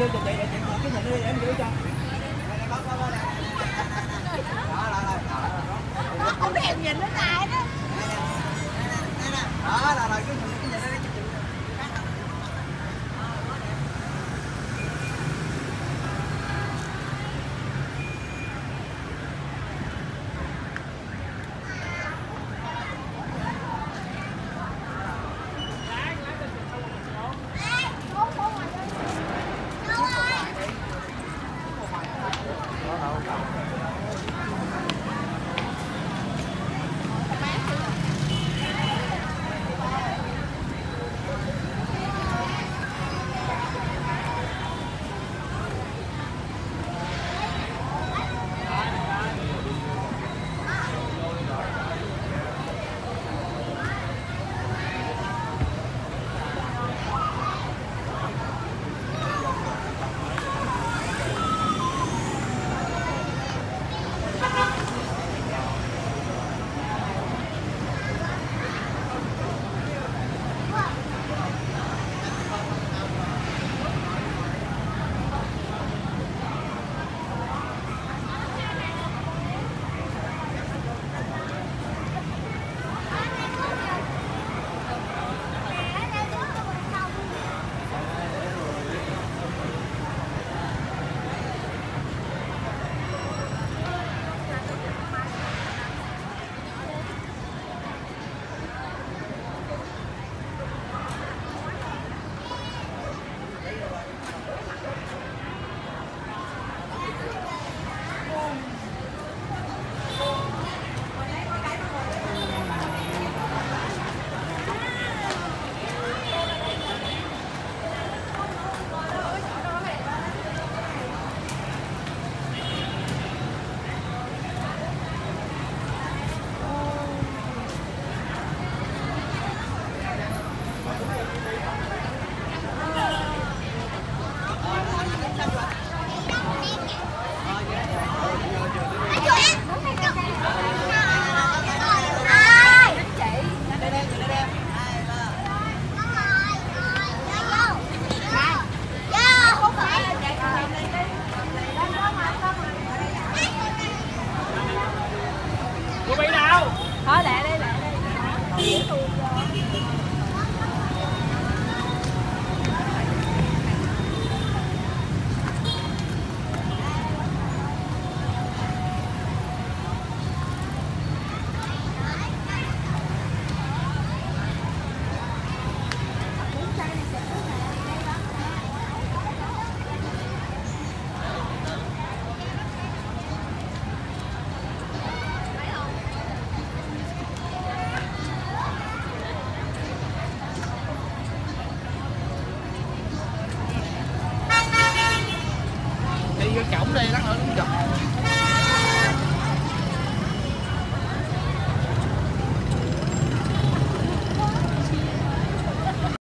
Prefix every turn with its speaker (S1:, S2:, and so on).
S1: kêu chị chị chị cái nhìn đi để em gửi cho
S2: không biết nhìn nó lại đó
S1: đó là là cái nhìn cổng
S2: đi lát nữa cũng chụp.